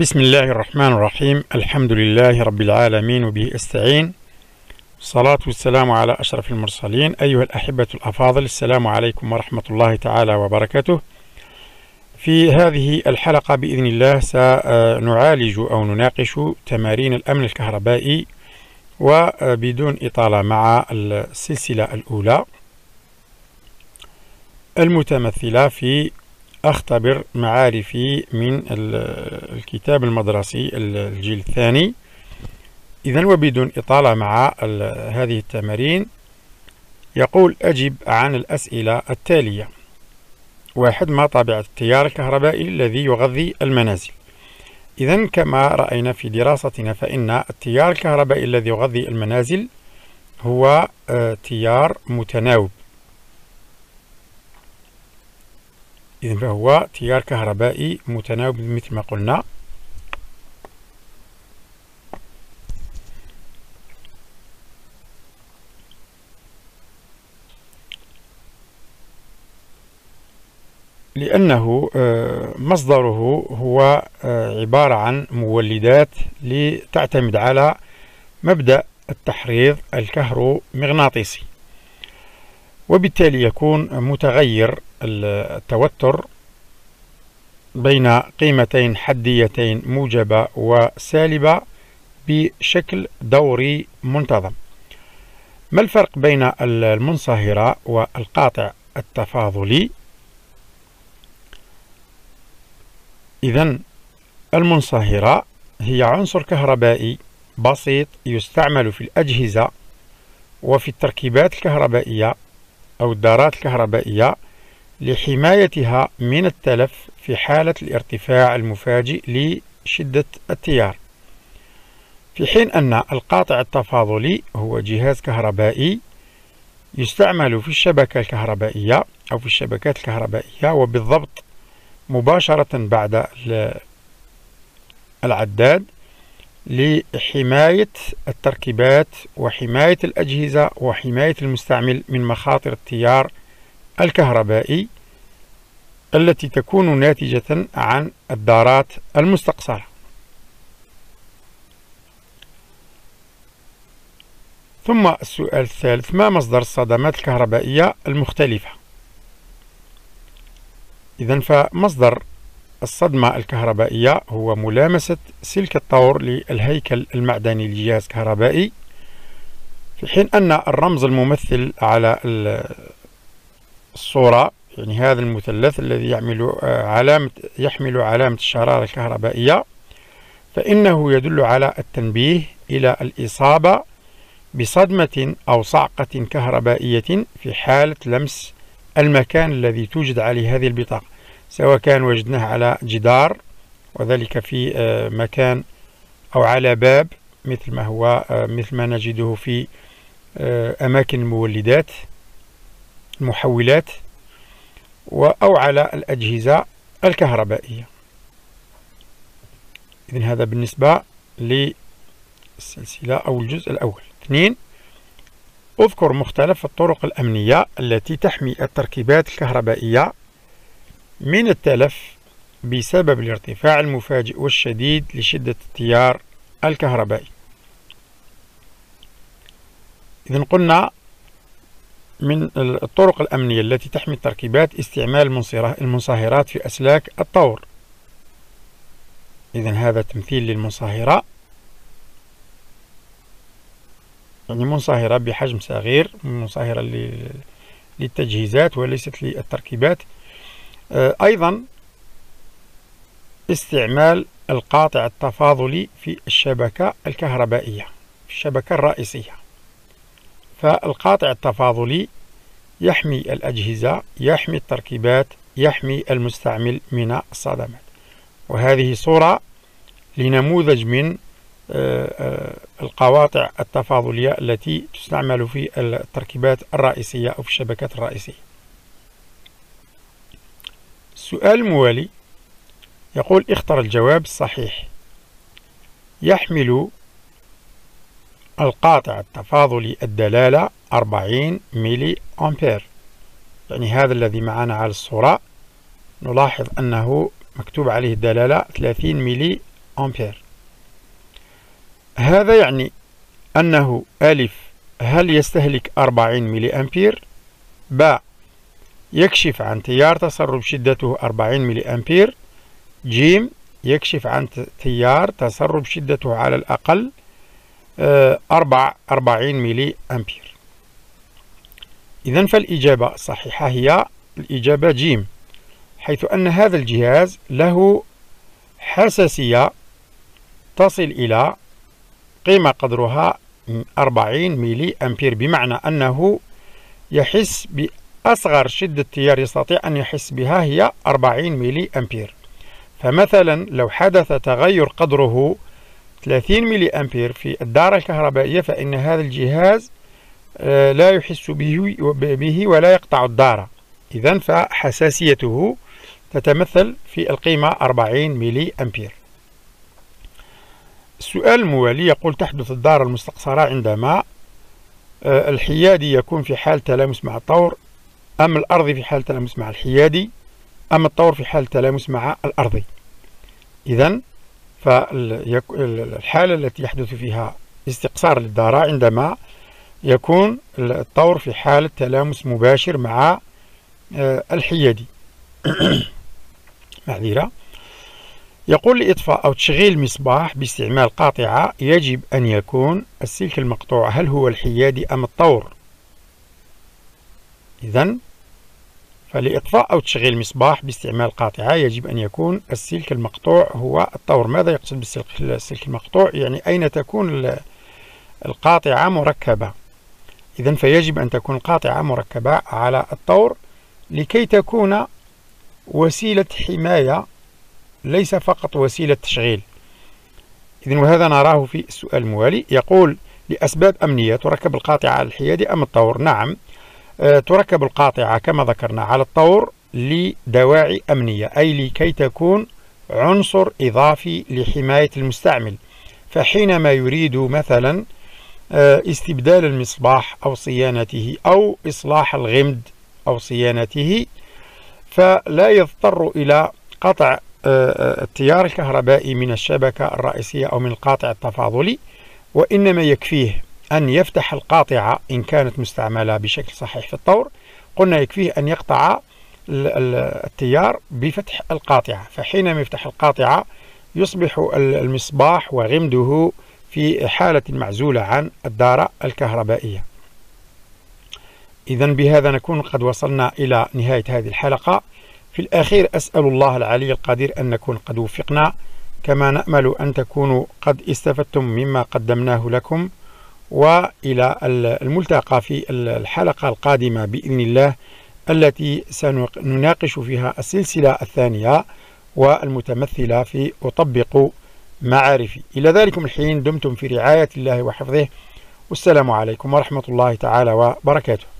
بسم الله الرحمن الرحيم الحمد لله رب العالمين وبه استعين الصلاة والسلام على أشرف المرسلين أيها الأحبة الأفاضل السلام عليكم ورحمة الله تعالى وبركاته في هذه الحلقة بإذن الله سنعالج أو نناقش تمارين الأمن الكهربائي وبدون إطالة مع السلسلة الأولى المتمثلة في أختبر معارفي من الكتاب المدرسي الجيل الثاني. إذا وبدون إطالة مع هذه التمارين يقول أجب عن الأسئلة التالية. واحد ما طبيعة التيار الكهربائي الذي يغذي المنازل؟ إذا كما رأينا في دراستنا فإن التيار الكهربائي الذي يغذي المنازل هو آه، تيار متناوب. إذا فهو تيار كهربائي متناوب مثل ما قلنا. لأنه آه، مصدره هو آه، عبارة عن مولدات لتعتمد على مبدأ التحريض الكهرومغناطيسي. وبالتالي يكون متغير التوتر بين قيمتين حديتين موجبة وسالبة بشكل دوري منتظم. ما الفرق بين المنصهرة والقاطع التفاضلي؟ إذا المنصهرة هي عنصر كهربائي بسيط يستعمل في الأجهزة وفي التركيبات الكهربائية أو الدارات الكهربائية لحمايتها من التلف في حالة الارتفاع المفاجئ لشدة التيار. في حين أن القاطع التفاضلي هو جهاز كهربائي يستعمل في الشبكة الكهربائية أو في الشبكات الكهربائية وبالضبط مباشرة بعد العداد لحماية التركيبات وحماية الأجهزة وحماية المستعمل من مخاطر التيار الكهربائي التي تكون ناتجة عن الدارات المستقصرة. ثم السؤال الثالث ما مصدر الصدمات الكهربائية المختلفة؟ إذا فمصدر الصدمة الكهربائية هو ملامسة سلك الطور للهيكل المعدني لجهاز كهربائي في حين أن الرمز الممثل على الصورة يعني هذا المثلث الذي يعمل آه، علامة يحمل علامة الشرارة الكهربائية فإنه يدل على التنبيه إلى الإصابة بصدمة أو صعقة كهربائية في حالة لمس المكان الذي توجد عليه هذه البطاقة سواء كان وجدناه على جدار وذلك في آه، مكان أو على باب مثل ما هو آه، مثل ما نجده في أماكن المولدات. المحولات أو على الأجهزة الكهربائية. إذن هذا بالنسبة للسلسلة أو الجزء الأول. اثنين أذكر مختلف الطرق الأمنية التي تحمي التركيبات الكهربائية من التلف بسبب الارتفاع المفاجئ والشديد لشدة التيار الكهربائي. إذن قلنا من الطرق الأمنية التي تحمي التركيبات استعمال المنصهرات في أسلاك الطور. إذا هذا تمثيل للمنصهرة. يعني منصهرة بحجم صغير منصهرة للتجهيزات وليست للتركيبات. آه، أيضا استعمال القاطع التفاضلي في الشبكة الكهربائية في الشبكة الرئيسية. فالقاطع التفاضلي يحمي الأجهزة يحمي التركيبات يحمي المستعمل من الصدمات. وهذه صورة لنموذج من آه، آه، القواطع التفاضلية التي تستعمل في التركيبات الرئيسية أو في الشبكات الرئيسية. السؤال الموالي يقول اختر الجواب الصحيح. يحمل القاطع التفاضلي الدلالة 40 ميلي أمبير. يعني هذا الذي معنا على الصورة. نلاحظ أنه مكتوب عليه الدلالة 30 ميلي أمبير. هذا يعني أنه ألف هل يستهلك 40 ملي أمبير؟ باء يكشف عن تيار تسرب شدته 40 ملي أمبير. جيم. يكشف عن تيار تسرب شدته على الأقل 4 40 ملي أمبير. إذا فالإجابة الصحيحة هي الإجابة جيم حيث أن هذا الجهاز له حساسية تصل إلى قيمة قدرها 40 ملي أمبير بمعنى أنه يحس بأصغر شدة تيار يستطيع أن يحس بها هي 40 ملي أمبير. فمثلا لو حدث تغير قدره 30 ملي أمبير في الدارة الكهربائية فإن هذا الجهاز آه، لا يحس به, ولا يقطع الدارة إذا فحساسيته تتمثل في القيمة 40 ملي أمبير السؤال الموالي يقول تحدث الدارة المستقصرة عندما آه، الحيادي يكون في حال تلامس مع الطور أم الأرضي في حال تلامس مع الحيادي أم الطور في حال تلامس مع الأرضي إذا فالحالة التي يحدث فيها استقصار للدارة عندما يكون الطور في حالة تلامس مباشر مع آه، الحيادي. معذرة. يقول لإطفاء أو تشغيل مصباح باستعمال قاطعة يجب أن يكون السلك المقطوع هل هو الحيادي أم الطور؟ إذا فلإطفاء أو تشغيل مصباح باستعمال قاطعة يجب أن يكون السلك المقطوع هو الطور. ماذا يقصد بالسلك المقطوع؟ يعني أين تكون القاطعة مركبة؟ إذا فيجب أن تكون القاطعة مركبة على الطور لكي تكون وسيلة حماية ليس فقط وسيلة تشغيل. إذن وهذا نراه في السؤال الموالي يقول لأسباب أمنية تركب القاطعة على الحيادي أم الطور؟ نعم. تركب القاطعة كما ذكرنا على الطور لدواعي أمنية أي لكي تكون عنصر إضافي لحماية المستعمل. فحينما يريد مثلا آه، استبدال المصباح أو صيانته أو إصلاح الغمد أو صيانته فلا يضطر إلى قطع آه، آه، التيار الكهربائي من الشبكة الرئيسية أو من القاطع التفاضلي وإنما يكفيه أن يفتح القاطعة إن كانت مستعملة بشكل صحيح في الطور. قلنا يكفيه أن يقطع التيار بفتح القاطعة فحينما يفتح القاطعة يصبح المصباح وغمده في حالة معزولة عن الدارة الكهربائية. إذا بهذا نكون قد وصلنا إلى نهاية هذه الحلقة. في الأخير أسأل الله العلي القدير أن نكون قد وفقنا. كما نأمل أن تكونوا قد استفدتم مما قدمناه لكم. وإلى الملتقى في الحلقة القادمة بإذن الله التي سنناقش فيها السلسلة الثانية والمتمثلة في أطبق معارفي. إلى ذلكم الحين دمتم في رعاية الله وحفظه والسلام عليكم ورحمة الله تعالى وبركاته.